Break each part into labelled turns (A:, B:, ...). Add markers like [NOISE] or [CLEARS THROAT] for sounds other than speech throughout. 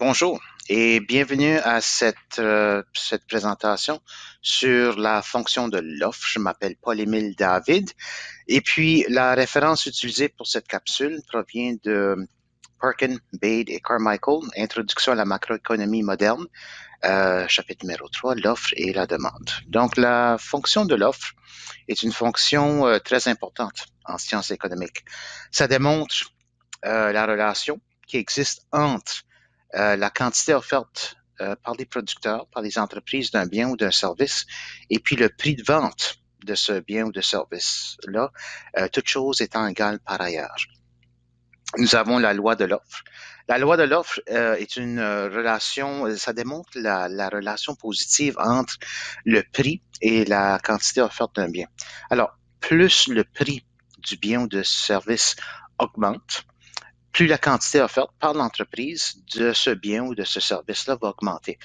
A: Bonjour et bienvenue à cette, euh, cette présentation sur la fonction de l'offre. Je m'appelle Paul-Émile David et puis la référence utilisée pour cette capsule provient de Parkin, Bade et Carmichael, Introduction à la macroéconomie moderne, euh, chapitre numéro 3, l'offre et la demande. Donc la fonction de l'offre est une fonction euh, très importante en sciences économiques. Ça démontre la relation qui existe entre euh, la quantité offerte euh, par les producteurs, par les entreprises d'un bien ou d'un service, et puis le prix de vente de ce bien ou de service-là, euh, toutes choses étant égales par ailleurs. Nous avons la loi de l'offre. La loi de l'offre est une relation, ça démontre la, la, relation positive entre le prix et la quantité offerte d'un bien. Alors, plus le prix du bien ou de service augmente, plus la quantité offerte par l'entreprise de ce bien ou de ce service-là va augmenter.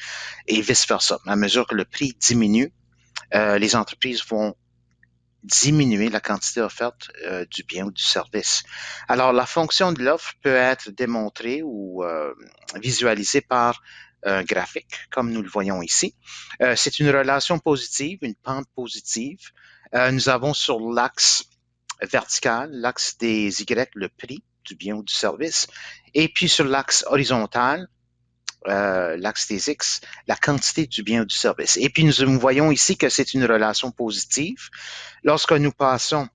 A: Et vice-versa. À mesure que le prix diminue, euh, les entreprises vont diminuer la quantité offerte euh, du bien ou du service. Alors, la fonction de l'offre peut être démontrée ou euh, visualisée par un graphique, comme nous le voyons ici. C'est une relation positive, une pente positive. nous avons sur l'axe vertical, l'axe des Y, le prix du bien ou du service. Et puis sur l'axe horizontal, euh, l'axe des X, la quantité du bien ou du service. Et puis nous voyons ici que c'est une relation positive. Lorsque nous passons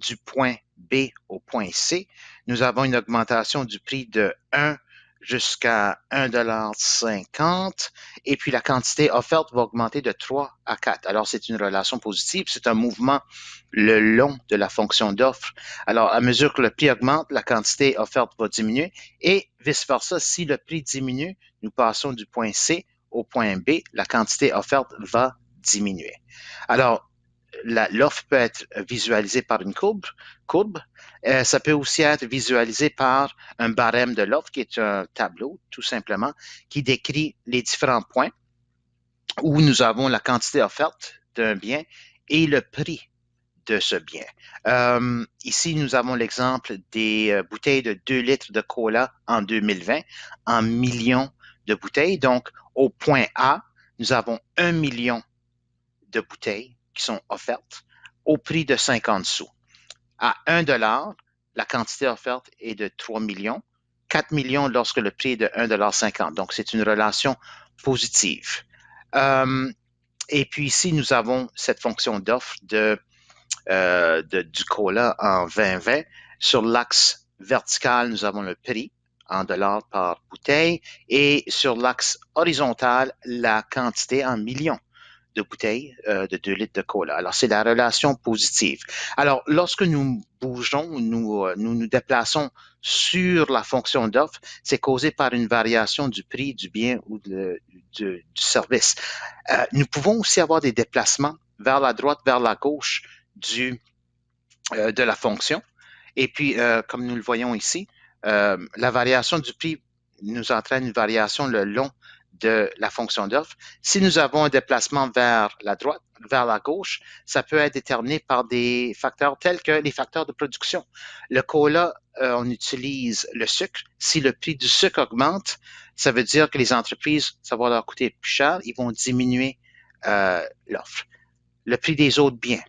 A: du point B au point C, nous avons une augmentation du prix de 1 jusqu'à 1,50 et puis la quantité offerte va augmenter de 3 à 4. Alors, c'est une relation positive, c'est un mouvement le long de la fonction d'offre. Alors, à mesure que le prix augmente, la quantité offerte va diminuer et vice-versa, si le prix diminue, nous passons du point C au point B, la quantité offerte va diminuer. Alors, l'offre peut être visualisée par une courbe. courbe. Euh, ça peut aussi être visualisé par un barème de l'offre, qui est un tableau, tout simplement, qui décrit les différents points où nous avons la quantité offerte d'un bien et le prix de ce bien. Euh, ici, nous avons l'exemple des euh, bouteilles de 2 litres de cola en 2020 en millions de bouteilles. Donc, au point A, nous avons un million de bouteilles qui sont offertes au prix de 50 sous. À 1 dollar, la quantité offerte est de 3 millions, 4 millions lorsque le prix est de 1,50 Donc, c'est une relation positive. Euh, et puis ici, nous avons cette fonction d'offre de, euh, du cola en 2020. Sur l'axe vertical, nous avons le prix en dollars par bouteille et sur l'axe horizontal, la quantité en millions de bouteilles euh, de 2 litres de cola. Alors, c'est la relation positive. Alors, lorsque nous bougeons, nous, euh, nous nous déplaçons sur la fonction d'offre, c'est causé par une variation du prix du bien ou du service. Euh, nous pouvons aussi avoir des déplacements vers la droite, vers la gauche du, de la fonction. Et puis, comme nous le voyons ici, la variation du prix nous entraîne une variation le long de la fonction d'offre. Si nous avons un déplacement vers la droite, vers la gauche, ça peut être déterminé par des facteurs tels que les facteurs de production. Le cola, euh, on utilise le sucre. Si le prix du sucre augmente, ça veut dire que les entreprises, ça va leur coûter plus cher, ils vont diminuer euh, l'offre. Le prix des autres biens.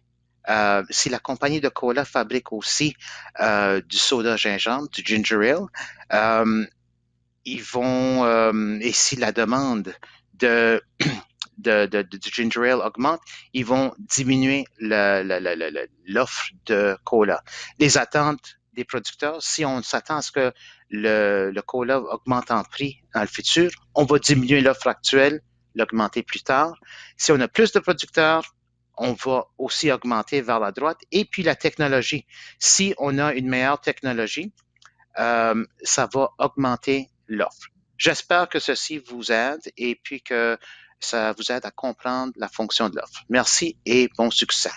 A: Euh, si la compagnie de cola fabrique aussi du soda gingembre, du ginger ale, ils vont, euh, et si la demande de, [CLEARS THROAT] de, de, ginger ale augmente, ils vont diminuer l'offre de cola. Les attentes des producteurs, si on s'attend à ce que le, le cola augmente en prix dans le futur, on va diminuer l'offre actuelle, l'augmenter plus tard. Si on a plus de producteurs, on va aussi augmenter vers la droite. Et puis la technologie. Si on a une meilleure technologie, euh, ça va augmenter l'offre. J'espère que ceci vous aide et puis que ça vous aide à comprendre la fonction de l'offre. Merci et bon succès.